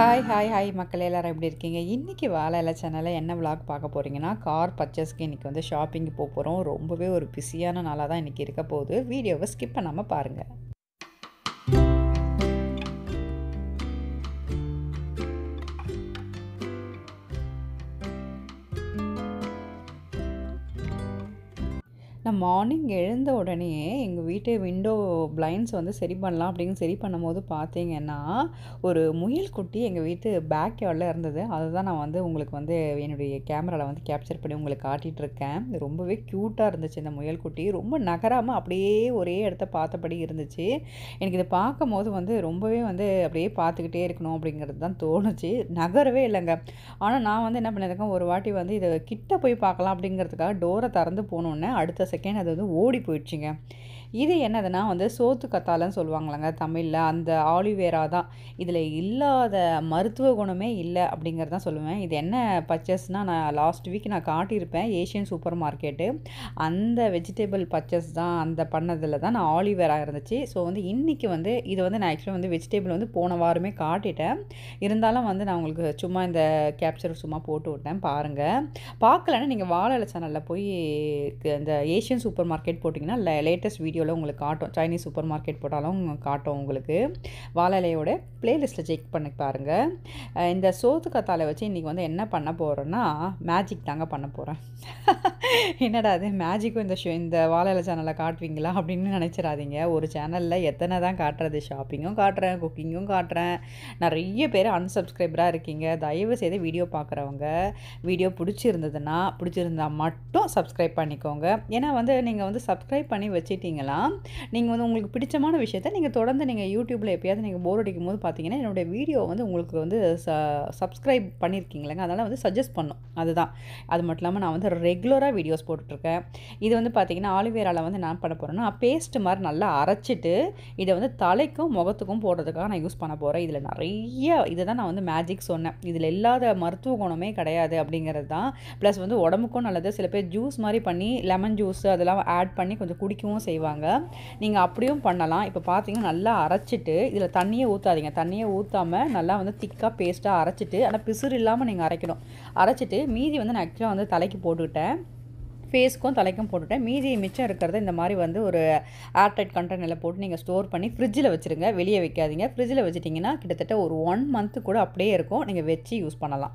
Hi hi hi மக்கள் எல்லோரும் எப்படி இருக்கீங்க? இன்றைக்கி வாழை இலை சேனலில் என்ன விளாக் பார்க்க போகிறீங்கன்னா கார் பர்ச்சேஸ்க்கு இன்றைக்கி வந்து ஷாப்பிங் போக போகிறோம் ரொம்பவே ஒரு பிஸியான நாளாக தான் இன்றைக்கி இருக்க போகுது. வீடியோவை ஸ்கிப் பண்ணாமல் பாருங்கள் மார்னிங் எழுந்த உடனே எங்கள் வீட்டு விண்டோ பிளைண்ட்ஸ் வந்து சரி பண்ணலாம் அப்படின்னு சரி பண்ணும்போது பார்த்தீங்கன்னா ஒரு முயல் குட்டி எங்கள் வீட்டு பேக் யார்டில் இருந்தது. அதுதான் நான் வந்து உங்களுக்கு வந்து என்னுடைய கேமராவில் வந்து கேப்சர் பண்ணி உங்களுக்கு காட்டிகிட்ருக்கேன் ரொம்பவே க்யூட்டாக இருந்துச்சு இந்த முயல் குட்டி. ரொம்ப நகராமல் அப்படியே ஒரே இடத்த பார்த்தபடி இருந்துச்சு. எனக்கு இதை பார்க்கும் போது வந்து ரொம்பவே வந்து அப்படியே பார்த்துக்கிட்டே இருக்கணும் அப்படிங்கிறது தான் தோணுச்சு. நகரவே இல்லைங்க. ஆனால் நான் வந்து என்ன பண்ணியிருக்கேன் ஒரு வாட்டி வந்து இதை கிட்ட போய் பார்க்கலாம் அப்படிங்கிறதுக்காக டோரை திறந்து போனோன்னே அடுத்த செகண்ட் அது வந்து ஓடி போயிடுச்சுங்க. இது என்னதுன்னா வந்து சோத்து கத்தாலன்னு சொல்லுவாங்களாங்க தமிழில். அந்த ஆலிவேரா தான். இதில் இல்லாத மருத்துவ குணமே இல்லை அப்படிங்கிறது தான் சொல்லுவேன். இது என்ன பர்ச்சேஸ்னால் நான் லாஸ்ட் வீக் நான் காட்டியிருப்பேன் ஏஷியன் சூப்பர் மார்க்கெட்டு அந்த வெஜிடபிள் பர்ச்சேஸ் தான் அந்த பண்ணதில் தான் நான் ஆலிவேரா இருந்துச்சு. ஸோ வந்து இன்றைக்கி வந்து இது வந்து நான் ஆக்சுவலாக வந்து வெஜிடபிள் வந்து போன வாரமே காட்டிட்டேன். இருந்தாலும் வந்து நான் உங்களுக்கு சும்மா இந்த கேப்சர் சும்மா போட்டு விட்டேன். பாருங்கள் பார்க்கலன்னா நீங்கள் வாழை சேனலில் போய் இந்த ஏஷியன் சூப்பர் மார்க்கெட் போட்டிங்கன்னா லேட்டஸ்ட் வீடியோ வீடியோவில் உங்களுக்கு காட்டும். சைனீஸ் சூப்பர் மார்க்கெட் போட்டாலும் காட்டும் உங்களுக்கு. வாழலையோட ப்ளேலிஸ்ட்டில் செக் பண்ணி பாருங்கள் இந்த சோத்து கத்தாலை வச்சு இன்றைக்கி வந்து என்ன பண்ண போகிறேன்னா மேஜிக் தாங்க பண்ண போகிறேன் என்னடா அது மேஜிக்கும் இந்த ஷோ இந்த வாழலை சேனலில் காட்டுவீங்களா அப்படின்னு நினச்சிடாதீங்க. ஒரு சேனலில் எத்தனை தான் காட்டுறது? ஷாப்பிங்கும் காட்டுறேன் குக்கிங்கும் காட்டுறேன். நிறைய பேர் அன்சப்ஸ்கிரைபராக இருக்கீங்க. தயவு செய்து வீடியோ பார்க்குறவங்க வீடியோ பிடிச்சிருந்ததுன்னா பிடிச்சிருந்தா மட்டும் சப்ஸ்கிரைப் பண்ணிக்கோங்க. ஏன்னா வந்து நீங்கள் வந்து சப்ஸ்கிரைப் பண்ணி வச்சிட்டிங்களா நீங்கள் வந்து உங்களுக்கு பிடிச்சமான விஷயத்த நீங்கள் தொடர்ந்து நீங்கள் யூடியூப்பில் எப்பயாவது நீங்கள் போர் அடிக்கும் போது பார்த்தீங்கன்னா என்னுடைய வீடியோ வந்து உங்களுக்கு வந்து ச சப்ஸ்கிரைப் பண்ணியிருக்கீங்களேங்க அதனால் வந்து சஜஸ்ட் பண்ணும். அதுதான். அது மட்டும் இல்லாமல் நான் வந்து ரெகுலராக வீடியோஸ் போட்டுட்ருக்கேன். இது வந்து பார்த்திங்கன்னா ஆலிவேராவில் வந்து நான் பண்ண போகிறேன்னா பேஸ்ட் மாதிரி நல்லா அரைச்சிட்டு இதை வந்து தலைக்கும் முகத்துக்கும் போடுறதுக்காக நான் யூஸ் பண்ண போகிறேன் இதில் நிறைய இதை தான் நான் வந்து மேஜிக் சொன்னேன். இதில் இல்லாத மருத்துவ குணமே கிடையாது அப்படிங்கிறது தான். ப்ளஸ் வந்து உடம்புக்கும் நல்லது. சில பேர் ஜூஸ் மாதிரி பண்ணி லெமன் ஜூஸ் அதெல்லாம் ஆட் பண்ணி கொஞ்சம் குடிக்கவும் செய்வாங்க. நீங்கள் அப்படியும் பண்ணலாம். இப்போ பார்த்தீங்கன்னா நல்லா அரைச்சிட்டு இதில் தண்ணியே ஊற்றாதீங்க தண்ணியை ஊற்றாமல் நல்லா வந்து திக்காக பேஸ்ட்டாக அரைச்சிட்டு ஆனால் பிசுறு இல்லாமல் நீங்கள் அரைக்கணும். அரைச்சிட்டு மீதி வந்து நான் ஆக்சுவலாக வந்து தலைக்கு போட்டுக்கிட்டேன். ஃபேஸ்க்கும் தலைக்கும் போட்டுட்டேன் மீதி மிச்சம் இருக்கிறத இந்த மாதிரி வந்து ஒரு ஏர்டைட் கண்டெய்னரில் போட்டு நீங்கள் ஸ்டோர் பண்ணி ஃப்ரிட்ஜில் வச்சுருங்க. வெளியே வைக்காதீங்க. ஃப்ரிட்ஜில் வச்சிட்டிங்கன்னா கிட்டத்தட்ட ஒரு ஒன் மந்த்து கூட அப்படியே இருக்கும். நீங்கள் வச்சு யூஸ் பண்ணலாம்.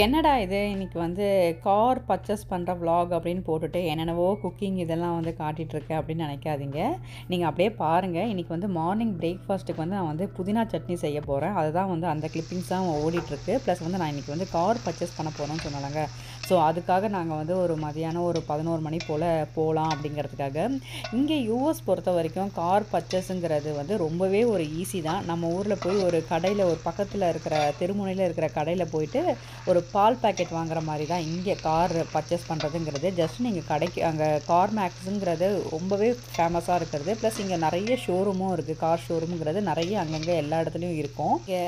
என்னடா இது? இன்றைக்கி வந்து கார் பர்ச்சேஸ் பண்ணுற vlog அப்படின்னு போட்டுட்டு என்னென்னவோ குக்கிங் இதெல்லாம் வந்து காட்டிகிட்ருக்கேன் அப்படின்னு நினைக்காதீங்க. நீங்கள் அப்படியே பாருங்கள் இன்றைக்கி வந்து மார்னிங் பிரேக்ஃபாஸ்ட்டுக்கு வந்து நான் வந்து புதினா சட்னி செய்ய போகிறேன் அதுதான் வந்து அந்த கிளிப்பிங்ஸ் தான் ஓடிட்டுருக்கு. ப்ளஸ் வந்து நான் இன்றைக்கி வந்து கார் பர்ச்சேஸ் பண்ண போகிறோம்னு சொன்னாங்க. ஸோ அதுக்காக நாங்கள் வந்து ஒரு மதியானம் ஒரு பதினோரு மணி போல் போகலாம் அப்படிங்கிறதுக்காக. இங்கே யூஎஸ் பொறுத்த வரைக்கும் கார் பர்ச்சேஸுங்கிறது வந்து ரொம்பவே ஒரு ஈஸி தான். நம்ம ஊரில் போய் ஒரு கடையில் ஒரு பக்கத்தில் இருக்கிற தெருமுனையில் இருக்கிற கடையில் போயிட்டு ஒரு பால் பேக்கெட் வாங்குற மாதிரி தான் இங்கே கார் பர்ச்சேஸ் பண்ணுறதுங்கிறது ஜஸ்ட் நீங்கள் கடைக்கு அங்கே கார் மேக்ஸுங்கிறது ரொம்பவே ஃபேமஸாக இருக்கிறது. ப்ளஸ் இங்கே நிறைய ஷோரூமும் இருக்குது கார் ஷோரூமுங்கிறது நிறைய அங்கங்கே எல்லா இடத்துலையும் இருக்கும். இங்கே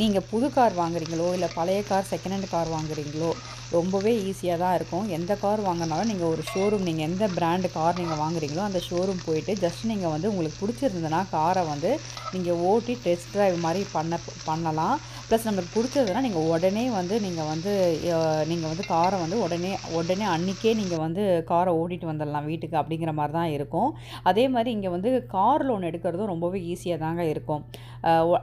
நீங்கள் புது கார் வாங்குறீங்களோ இல்லை பழைய கார் செகண்ட் ஹேண்ட் கார் வாங்குறீங்களோ ரொம்பவே ஈஸியாக தான் இருக்கும். எந்த கார் வாங்கினாலும் நீங்கள் ஒரு ஷோரூம் நீங்கள் எந்த பிராண்டு கார் நீங்கள் வாங்குறீங்களோ அந்த ஷோரூம் போயிட்டு ஜஸ்ட் நீங்கள் வந்து உங்களுக்கு பிடிச்சிருந்ததுன்னா காரை வந்து நீங்கள் ஓட்டி டெஸ்ட் ட்ரைவ் மாதிரி பண்ண பண்ணலாம். ப்ளஸ் நம்மளுக்கு பிடிச்சதுன்னா நீங்கள் உடனே வந்து நீங்கள் வந்து நீங்கள் வந்து காரை வந்து உடனே உடனே அன்றைக்கே நீங்கள் வந்து காரை ஓட்டிட்டு வந்துடலாம் வீட்டுக்கு அப்படிங்கிற மாதிரி தான் இருக்கும். அதே மாதிரி இங்கே வந்து கார் லோன் எடுக்கிறதும் ரொம்பவே ஈஸியாக தாங்க இருக்கும்.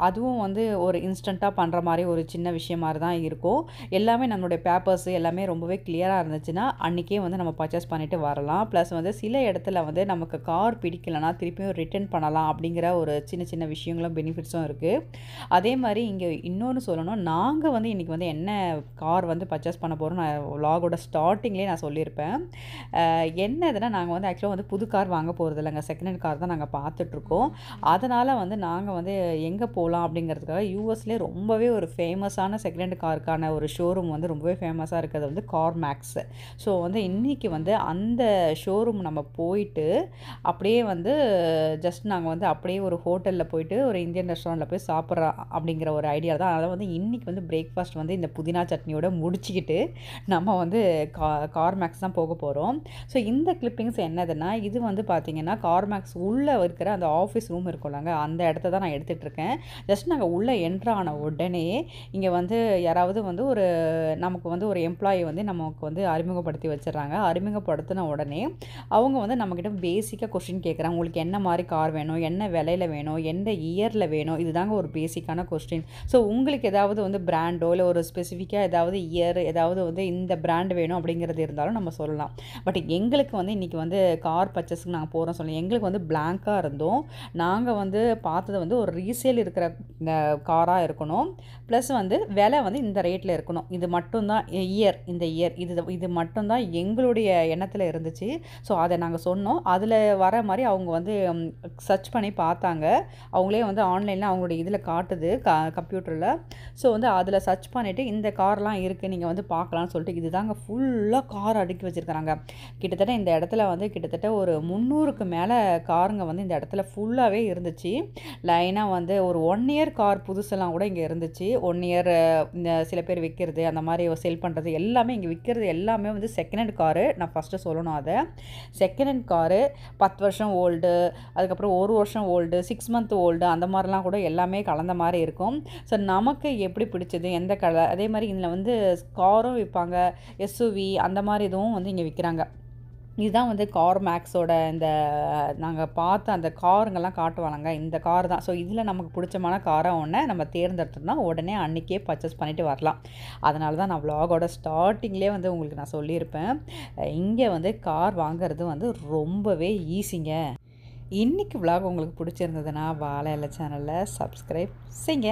அதுவும் வந்து ஒரு இன்ஸ்டன்ட் இன்ஸ்டண்ட்டாக பண்ணுற மாதிரி ஒரு சின்ன விஷயம் மாதிரி தான் இருக்கும். எல்லாமே நம்மளுடைய பேப்பர்ஸ் எல்லாமே ரொம்பவே கிளியராக இருந்துச்சுன்னா அன்றைக்கே வந்து நம்ம பர்ச்சேஸ் பண்ணிவிட்டு வரலாம். ப்ளஸ் வந்து சில இடத்துல வந்து நமக்கு கார் பிடிக்கலைன்னா திருப்பியும் ரிட்டர்ன் பண்ணலாம் அப்படிங்கிற ஒரு சின்ன சின்ன விஷயங்களும் பெனிஃபிட்ஸும் இருக்குது அதே மாதிரி இங்கே இன்னொன்று சொல்லணும். நாங்கள் வந்து இன்றைக்கி வந்து என்ன கார் வந்து பர்ச்சேஸ் பண்ண போகிறோம் நான் விலாகோட ஸ்டார்டிங்லேயே நான் சொல்லியிருப்பேன். என்ன இதுனா நாங்கள் வந்து ஆக்சுவலாக வந்து புது கார் வாங்க போகிறது இல்லைங்க. செகண்ட் ஹேண்ட் கார் தான் நாங்கள் பார்த்துட்ருக்கோம் அதனால் வந்து நாங்கள் வந்து எங்கே போகலாம் அப்படிங்கிறதுக்காக யூஎஸ்லேயே ரொம்பவே ஒரு ஃபேமஸான செகண்ட் ஹேண்ட் காருக்கான ஒரு ஷோரூம் வந்து ரொம்பவே ஃபேமஸாக இருக்கிறது வந்து கார் மேக்ஸ் ஸோ வந்து இன்றைக்கி வந்து அந்த ஷோரூம் நம்ம போயிட்டு அப்படியே வந்து ஜஸ்ட் நாங்கள் வந்து அப்படியே ஒரு ஹோட்டலில் போயிட்டு ஒரு இந்தியன் ரெஸ்டாரண்ட்டில் போய் சாப்பிட்றோம் அப்படிங்கிற ஒரு ஐடியா தான். அதை வந்து இன்றைக்கி வந்து பிரேக்ஃபாஸ்ட் வந்து இந்த புதினா சட்னியோட முடிச்சுக்கிட்டு நம்ம வந்து கா கார் மேக்ஸ் தான் போக போகிறோம் ஸோ இந்த கிளிப்பிங்ஸ் என்னதுன்னா இது வந்து பார்த்திங்கன்னா கார் மேக்ஸ் உள்ளே இருக்கிற அந்த ஆஃபீஸ் ரூம் இருக்கும்லங்க. அந்த இடத்த தான் நான் எடுத்துகிட்டு இருக்கேன். ஜஸ்ட் நாங்கள் உள்ளே என்ட்ரு ஆன உடனே இங்கே வந்து யாராவது வந்து ஒரு நமக்கு வந்து ஒரு எம்ப்ளாயி வந்து நமக்கு வந்து அறிமுகப்படுத்தி வச்சிடுறாங்க. அறிமுகப்படுத்தின உடனே அவங்க வந்து நம்மக்கிட்ட பேசிக்காக கொஸ்டின் கேட்குறாங்க. உங்களுக்கு என்ன மாதிரி கார் வேணும்? என்ன விலையில் வேணும்? எந்த இயரில் வேணும்? இதுதாங்க ஒரு பேசிக்கான கொஸ்டின் ஸோ உங்களுக்கு ஏதாவது வந்து பிராண்டோ இல்லை ஒரு ஸ்பெசிஃபிக்காக ஏதாவது இயர் ஏதாவது வந்து இந்த பிராண்ட் வேணும் அப்படிங்கிறது இருந்தாலும் நம்ம சொல்லலாம். பட் எங்களுக்கு வந்து இன்றைக்கி வந்து கார் பர்ச்சேஸுக்கு நாங்கள் போகிறோம் சொல்லி எங்களுக்கு வந்து பிளாங்காக இருந்தோம். நாங்கள் வந்து பார்த்தது வந்து ஒரு ரீசேல் இருக்கிற காராக இருக்கணும். ப்ளஸ் வந்து விலை வந்து இந்த ரேட்டில் இருக்கணும். இது மட்டும்தான் இயர் இந்த இயர் இது இது மட்டும்தான் எங்களுடைய எண்ணத்தில் இருந்துச்சு. ஸோ அதை நாங்கள் சொன்னோம். அதில் வர மாதிரி அவங்க வந்து சர்ச் பண்ணி பார்த்தாங்க. அவங்களே வந்து ஆன்லைனில் அவங்களுடைய இதில் காட்டுது க கம்ப்யூட்டரில் ஸோ வந்து அதில் சர்ச் பண்ணிவிட்டு இந்த கார்லாம் இருக்குது நீங்கள் வந்து பார்க்கலாம்னு சொல்லிட்டு இதுதாங்க ஃபுல்லாக கார் அடுக்கி வச்சுருக்கிறாங்க. கிட்டத்தட்ட இந்த இடத்துல வந்து கிட்டத்தட்ட ஒரு முந்நூறுக்கு மேலே காருங்க வந்து இந்த இடத்துல ஃபுல்லாகவே இருந்துச்சு. லைனாக வந்து ஒரு ஒன் இயர் கார் புதுசெல்லாம் கூட இங்கே இருந்துச்சு. ஒன் இயர் இந்த சில பேர் விற்கிறது அந்த மாதிரி சேல் பண்ணுறது எல்லாமே இங்கே விற்கிறது எல்லாமே வந்து செகண்ட் ஹேண்ட் காரு நான் ஃபஸ்ட்டு சொல்லணும் அதை. செகண்ட் ஹேண்ட் காரு பத்து வருஷம் ஓல்டு அதுக்கப்புறம் ஒரு வருஷம் ஓல்டு சிக்ஸ் மந்த் ஓல்டு அந்த மாதிரிலாம் கூட எல்லாமே கலந்த மாதிரி இருக்கும். ஸோ நமக்கு எப்படி பிடிச்சது எந்த கலர் அதே மாதிரி இதில் வந்து காரும் விற்பாங்க எஸ்யூவி அந்த மாதிரி இதுவும் வந்து இங்கே விற்கிறாங்க இதுதான் வந்து கார் மேக்ஸோட இந்த நாங்கள் பார்த்த அந்த காருங்கெல்லாம் காட்டுவாங்க இந்த கார் தான். ஸோ இதில் நமக்கு பிடிச்சமான காரை ஒன்று நம்ம தேர்ந்தெடுத்தோம்னா உடனே அன்றைக்கே பர்ச்சேஸ் பண்ணிவிட்டு வரலாம். அதனால தான் நான் வ்ளாகோட ஸ்டார்டிங்லேயே வந்து உங்களுக்கு நான் சொல்லியிருப்பேன். இங்கே வந்து கார் வாங்கிறது வந்து ரொம்பவே ஈஸிங்க இன்றைக்கி vlog உங்களுக்கு பிடிச்சிருந்ததுன்னா வாழை இலை சேனலில் சப்ஸ்கிரைப் செய்யுங்க